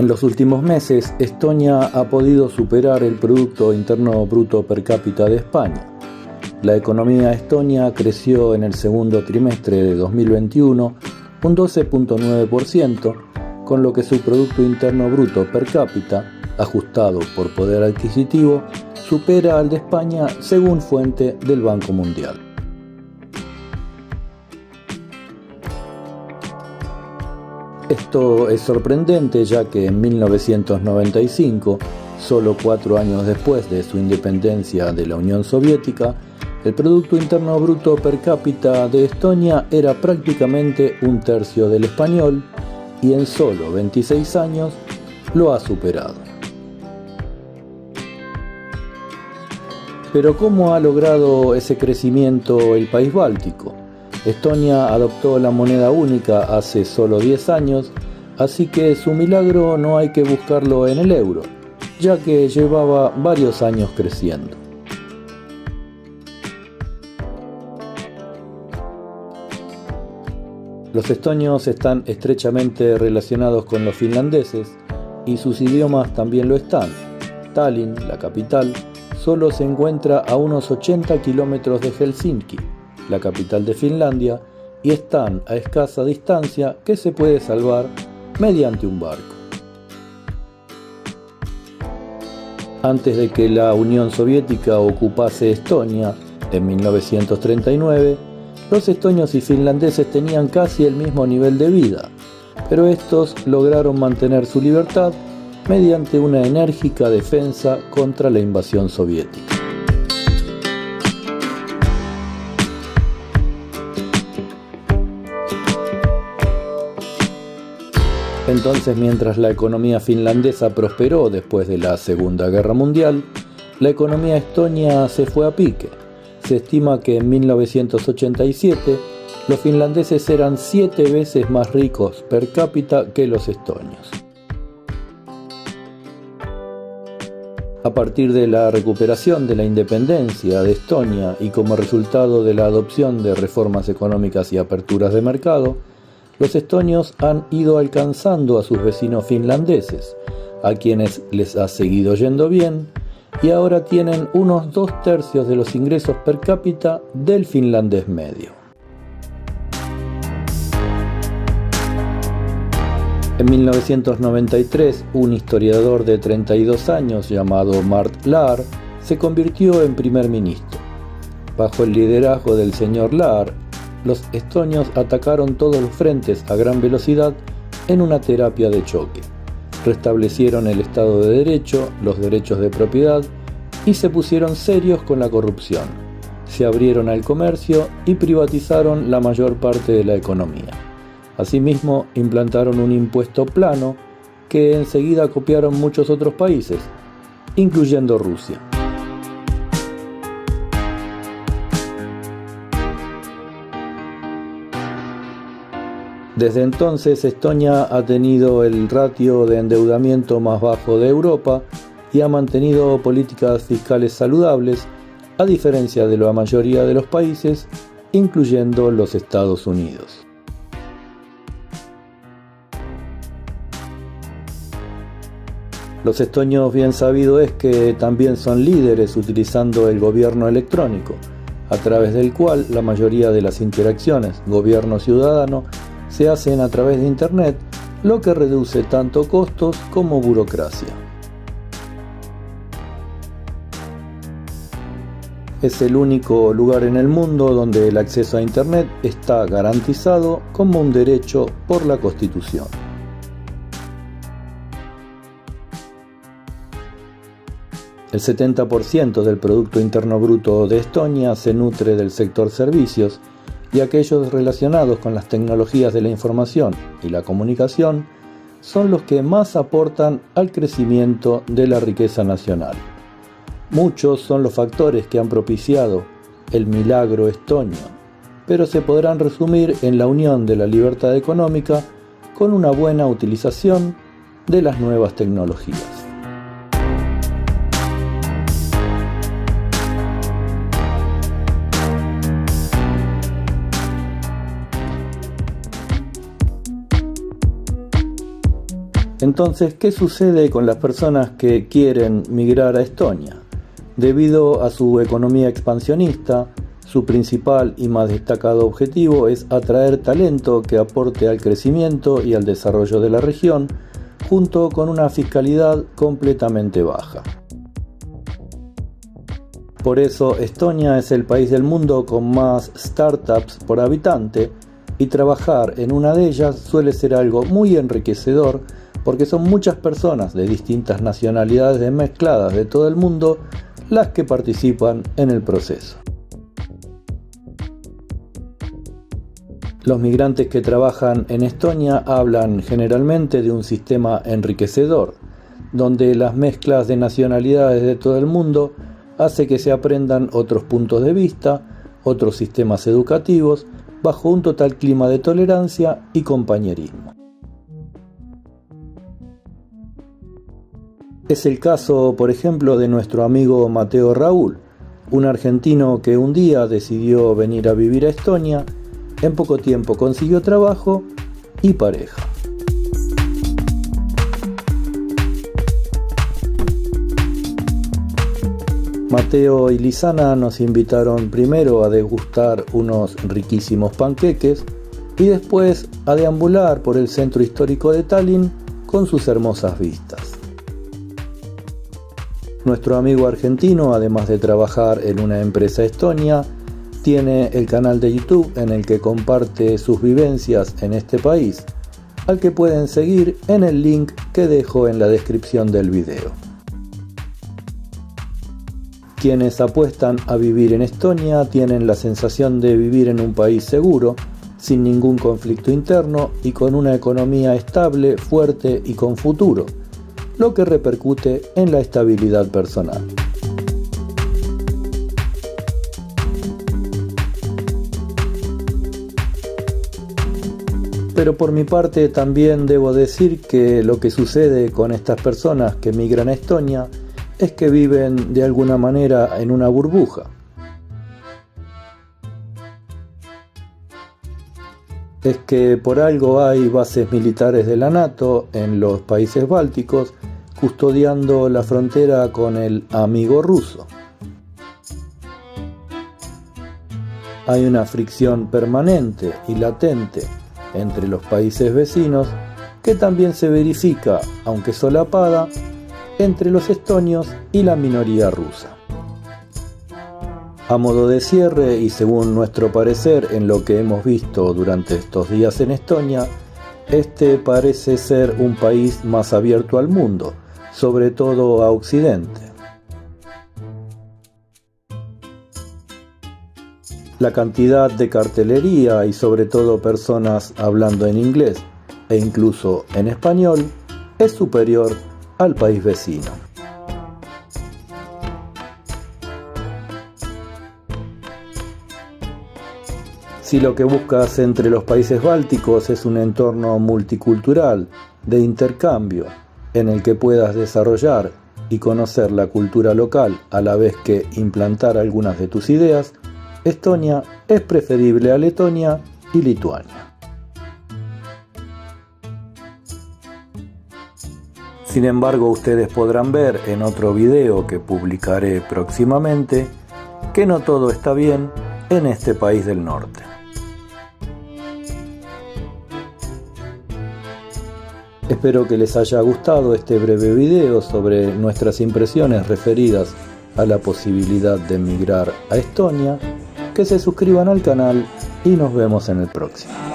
En los últimos meses, Estonia ha podido superar el Producto Interno Bruto per cápita de España. La economía estonia creció en el segundo trimestre de 2021 un 12.9%, con lo que su Producto Interno Bruto per cápita, ajustado por poder adquisitivo, supera al de España según fuente del Banco Mundial. Esto es sorprendente ya que en 1995, solo cuatro años después de su independencia de la Unión Soviética, el Producto Interno Bruto per cápita de Estonia era prácticamente un tercio del español y en solo 26 años lo ha superado. Pero ¿cómo ha logrado ese crecimiento el país báltico? Estonia adoptó la moneda única hace solo 10 años, así que su milagro no hay que buscarlo en el euro, ya que llevaba varios años creciendo. Los estonios están estrechamente relacionados con los finlandeses y sus idiomas también lo están. Tallinn, la capital, solo se encuentra a unos 80 kilómetros de Helsinki, la capital de Finlandia, y están a escasa distancia que se puede salvar mediante un barco. Antes de que la Unión Soviética ocupase Estonia en 1939, los estonios y finlandeses tenían casi el mismo nivel de vida, pero estos lograron mantener su libertad mediante una enérgica defensa contra la invasión soviética. Entonces, mientras la economía finlandesa prosperó después de la Segunda Guerra Mundial, la economía estonia se fue a pique. Se estima que en 1987 los finlandeses eran siete veces más ricos per cápita que los estonios. A partir de la recuperación de la independencia de Estonia y como resultado de la adopción de reformas económicas y aperturas de mercado, los estonios han ido alcanzando a sus vecinos finlandeses, a quienes les ha seguido yendo bien, y ahora tienen unos dos tercios de los ingresos per cápita del finlandés medio. En 1993, un historiador de 32 años llamado Mart Lahr se convirtió en primer ministro. Bajo el liderazgo del señor Lahr, los estonios atacaron todos los frentes a gran velocidad en una terapia de choque. Restablecieron el Estado de Derecho, los derechos de propiedad y se pusieron serios con la corrupción. Se abrieron al comercio y privatizaron la mayor parte de la economía. Asimismo, implantaron un impuesto plano que enseguida copiaron muchos otros países, incluyendo Rusia. Desde entonces Estonia ha tenido el ratio de endeudamiento más bajo de Europa y ha mantenido políticas fiscales saludables, a diferencia de la mayoría de los países, incluyendo los Estados Unidos. Los estonios bien sabido es que también son líderes utilizando el gobierno electrónico, a través del cual la mayoría de las interacciones gobierno-ciudadano se hacen a través de Internet, lo que reduce tanto costos como burocracia. Es el único lugar en el mundo donde el acceso a Internet está garantizado como un derecho por la Constitución. El 70% del Producto Interno Bruto de Estonia se nutre del sector servicios y aquellos relacionados con las tecnologías de la información y la comunicación son los que más aportan al crecimiento de la riqueza nacional. Muchos son los factores que han propiciado el milagro estonio, pero se podrán resumir en la unión de la libertad económica con una buena utilización de las nuevas tecnologías. Entonces, ¿qué sucede con las personas que quieren migrar a Estonia? Debido a su economía expansionista, su principal y más destacado objetivo es atraer talento que aporte al crecimiento y al desarrollo de la región, junto con una fiscalidad completamente baja. Por eso Estonia es el país del mundo con más startups por habitante y trabajar en una de ellas suele ser algo muy enriquecedor porque son muchas personas de distintas nacionalidades mezcladas de todo el mundo las que participan en el proceso. Los migrantes que trabajan en Estonia hablan generalmente de un sistema enriquecedor, donde las mezclas de nacionalidades de todo el mundo hace que se aprendan otros puntos de vista, otros sistemas educativos, bajo un total clima de tolerancia y compañerismo. Es el caso, por ejemplo, de nuestro amigo Mateo Raúl, un argentino que un día decidió venir a vivir a Estonia, en poco tiempo consiguió trabajo y pareja. Mateo y Lisana nos invitaron primero a degustar unos riquísimos panqueques y después a deambular por el centro histórico de Tallinn con sus hermosas vistas. Nuestro amigo argentino, además de trabajar en una empresa estonia, tiene el canal de YouTube en el que comparte sus vivencias en este país, al que pueden seguir en el link que dejo en la descripción del video. Quienes apuestan a vivir en Estonia tienen la sensación de vivir en un país seguro, sin ningún conflicto interno y con una economía estable, fuerte y con futuro lo que repercute en la estabilidad personal. Pero por mi parte también debo decir que lo que sucede con estas personas que migran a Estonia es que viven de alguna manera en una burbuja. Es que por algo hay bases militares de la NATO en los países bálticos custodiando la frontera con el amigo ruso. Hay una fricción permanente y latente entre los países vecinos que también se verifica, aunque solapada, entre los estonios y la minoría rusa. A modo de cierre y según nuestro parecer en lo que hemos visto durante estos días en Estonia, este parece ser un país más abierto al mundo, sobre todo a Occidente. La cantidad de cartelería y sobre todo personas hablando en inglés e incluso en español es superior al país vecino. Si lo que buscas entre los países bálticos es un entorno multicultural, de intercambio, en el que puedas desarrollar y conocer la cultura local a la vez que implantar algunas de tus ideas, Estonia es preferible a Letonia y Lituania. Sin embargo, ustedes podrán ver en otro video que publicaré próximamente que no todo está bien en este país del norte. Espero que les haya gustado este breve video sobre nuestras impresiones referidas a la posibilidad de emigrar a Estonia, que se suscriban al canal y nos vemos en el próximo.